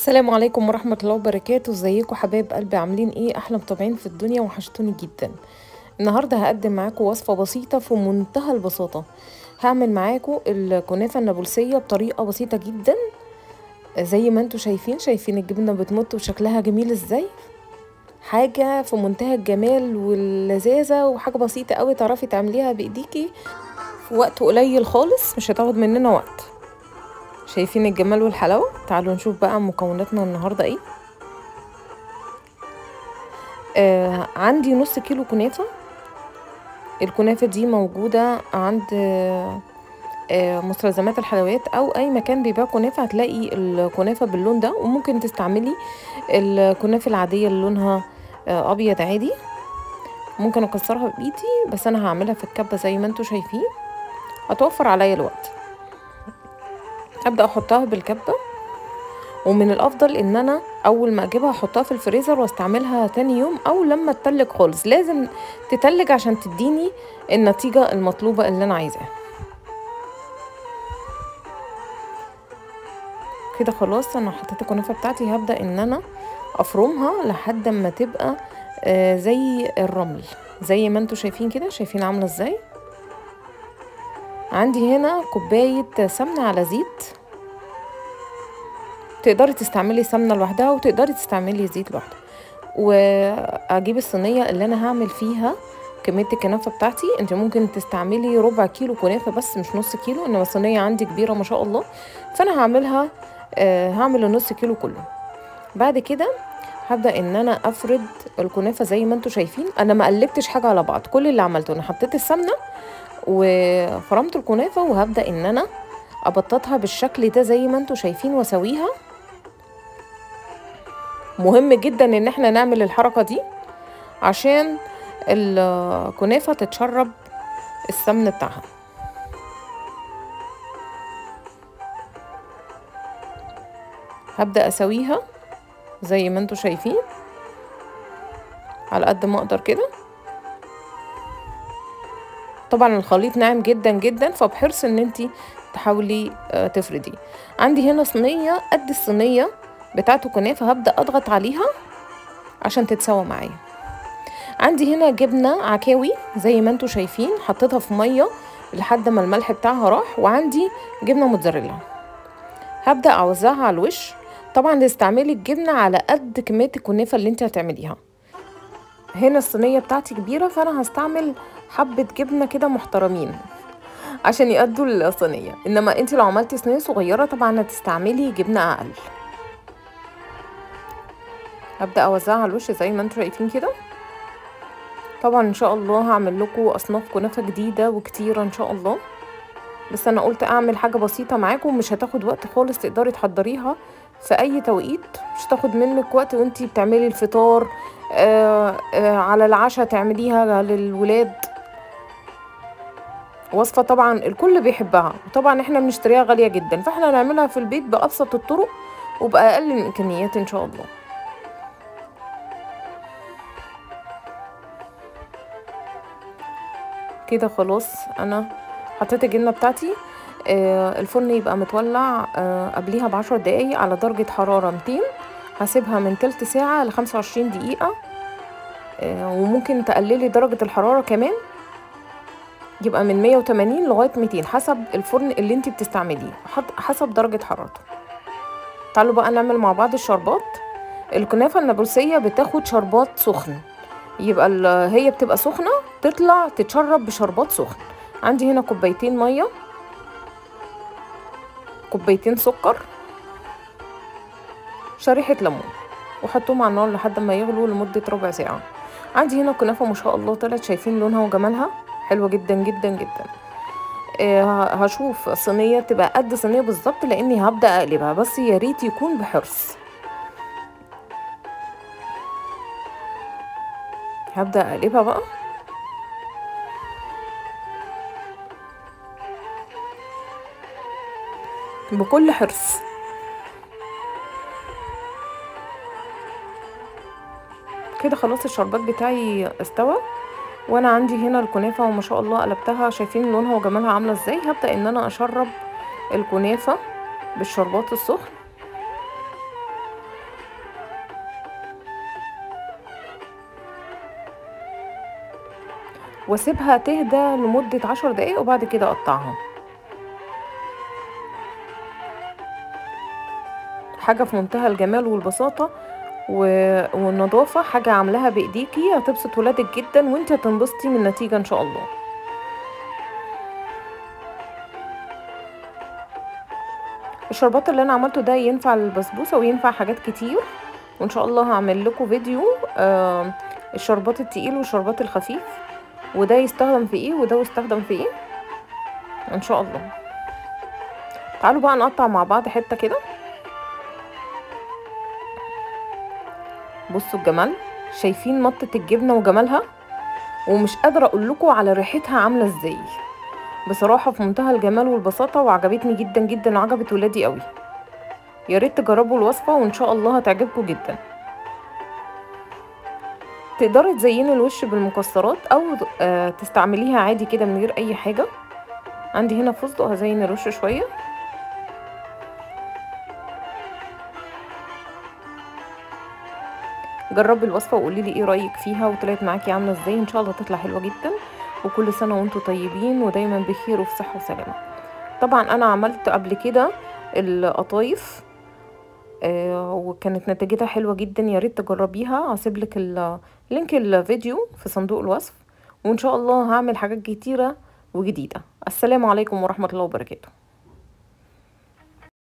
السلام عليكم ورحمة الله وبركاته. ازيكم حبايب قلبي؟ عاملين إيه؟ أحلى متابعين في الدنيا وحشتوني جدا. النهاردة هقدم معاكم وصفة بسيطة في منتهى البساطة. هعمل معاكم الكنافة النابلسية بطريقة بسيطة جدا. زي ما أنتوا شايفين شايفين الجبنة بتمط وشكلها جميل إزاي؟ حاجة في منتهى الجمال واللذاذة وحاجة بسيطة قوي تعرفي تعمليها بإيديكي في وقت قليل خالص مش هتاخد مننا وقت. شايفين الجمال والحلاوة؟ تعالوا نشوف بقى مكوناتنا النهاردة إيه. آه عندي نص كيلو كنافة. الكنافة دي موجودة عند آه آه مستلزمات الحلويات أو اي مكان بيبيع كنافة هتلاقي الكنافة باللون ده. وممكن تستعملي الكنافة العادية اللي لونها آه ابيض عادي. ممكن اكسرها بايدي بس أنا هعملها في الكبة زي ما أنتوا شايفين. هتوفر عليا الوقت. أبدأ أحطها بالكبة. ومن الأفضل إن أنا أول ما أجيبها أحطها في الفريزر وأستعملها تاني يوم أو لما تتلج خالص. لازم تتلج عشان تديني النتيجة المطلوبة اللي أنا عايزاها. كده خلاص أنا حطيت الكنافة بتاعتي. هبدأ إن أنا أفرمها لحد ما تبقى آه زي الرمل. زي ما أنتوا شايفين كده. شايفين عاملة إزاي؟ عندي هنا كوباية سمنة على زيت. تقدري تستعملي سمنة لوحدها وتقدري تستعملي زيت لوحده. وأجيب الصينية اللي أنا هعمل فيها كمية الكنافة بتاعتي. أنت ممكن تستعملي ربع كيلو كنافة بس مش نص كيلو إنما الصينية عندي كبيرة ما شاء الله. فأنا هعملها آه هعمل النص كيلو كله. بعد كده هبدأ إن أنا أفرد الكنافة زي ما أنتم شايفين. أنا ما قلبتش حاجة على بعض كل اللي عملته أنا حطيت السمنة وفرمت الكنافة وهبدأ إن أنا أبططها بالشكل ده زي ما أنتوا شايفين وأسويها. مهم جدا إن إحنا نعمل الحركة دي عشان الكنافة تتشرب السمن بتاعها. هبدأ أسويها زي ما أنتوا شايفين على قد ما أقدر كده. طبعا الخليط ناعم جدا جدا فبحرص إن انت تحاولي تفردي عندي هنا صينية قد الصينية بتاعته كنافة هبدأ أضغط عليها عشان تتسوى معايا. عندي هنا جبنة عكاوي زي ما أنتوا شايفين حطيتها في مية لحد ما الملح بتاعها راح وعندي جبنة موتزاريلا. هبدأ أوزعها على الوش. طبعا تستعملي الجبنة على قد كمية الكنافة اللي انت هتعمليها. هنا الصينية بتاعتي كبيرة فأنا هستعمل حبة جبنة كده محترمين عشان يقدوا الصينية. إنما انت لو عملتي صينية صغيرة طبعا هتستعملي جبنة أقل. هبدأ أوزعها على الوش زي ما أنتم شايفين كده. طبعا إن شاء الله هعمل لكم أصناف كنافة جديدة وكتيرة إن شاء الله. بس أنا قلت أعمل حاجة بسيطة معاكم مش هتاخد وقت خالص تقدري تحضريها في أي توقيت. مش تاخد منك وقت وانتي بتعملي الفطار آآ آآ على العشاء تعمليها للولاد. وصفة طبعا الكل بيحبها. وطبعا إحنا بنشتريها غالية جدا فإحنا نعملها في البيت بأبسط الطرق وبأقل الإمكانيات إن شاء الله. كده خلاص. أنا حطيت الجبنة بتاعتي آه الفرن يبقى متولع آه قبليها بعشر دقايق على درجة حرارة ميتين. هسيبها من تلت ساعة لخمسة وعشرين دقيقة آه وممكن تقللي درجة الحرارة كمان يبقى من 180 لغاية 200 حسب الفرن اللي انت بتستعمليه حسب درجة حرارته. تعالوا بقى نعمل مع بعض الشربات. الكنافة النابلسية بتاخد شربات سخن يبقى هي بتبقى سخنة تطلع تتشرب بشربات سخن. عندي هنا كوبايتين مية. كوبايتين سكر. شريحة ليمون. وحطهم على النار لحد ما يغلوا لمدة ربع ساعة. عندي هنا كنافة ما شاء الله طلعت شايفين لونها وجمالها. حلوة جدا جدا جدا. آه هشوف صينية تبقى قد صينية بالظبط لأني هبدأ أقلبها بس يا ريت يكون بحرص. هبدأ أقلبها بقى. بكل حرص. كده خلاص الشربات بتاعي استوى. وأنا عندي هنا الكنافة وما شاء الله قلبتها شايفين لونها وجمالها عاملة إزاي. هبدأ ان أنا اشرب الكنافة بالشربات السخن واسيبها تهدى لمدة عشر دقايق وبعد كده اقطعها. حاجة في منتهى الجمال والبساطة والنظافة حاجة عاملاها بإيديكي هتبسط ولادك جدا وانت هتنبسطي من النتيجة إن شاء الله. الشربات اللي أنا عملته ده ينفع للبسبوسة وينفع حاجات كتير. وإن شاء الله هعمل لكم فيديو آه الشربات التقيل والشربات الخفيف. وده يستخدم في إيه؟ وده يستخدم في إيه؟ إن شاء الله. تعالوا بقى نقطع مع بعض حتة كده. بصوا الجمال شايفين مطة الجبنة وجمالها؟ ومش قادرة أقول لكم على ريحتها عاملة إزاي. بصراحة في منتهى الجمال والبساطة وعجبتني جدا جدا وعجبت ولادي قوي. يا ريت تجربوا الوصفة وإن شاء الله هتعجبكم جدا. تقدري تزيني الوش بالمكسرات أو آه تستعمليها عادي كده من غير أي حاجة؟ عندي هنا فستق هزين الوش شوية. جربي الوصفة وقولي لي إيه رأيك فيها وطلعت معاكي عاملة إزاي. ان شاء الله تطلع حلوة جدا. وكل سنة وأنتم طيبين ودايما بخير وفي صحة وسلامة. طبعا أنا عملت قبل كده القطايف آه وكانت نتيجتها حلوة جدا. يا ريت تجربيها. هسيب لك لينك الفيديو في صندوق الوصف. وإن شاء الله هعمل حاجات كتيرة وجديدة. السلام عليكم ورحمة الله وبركاته.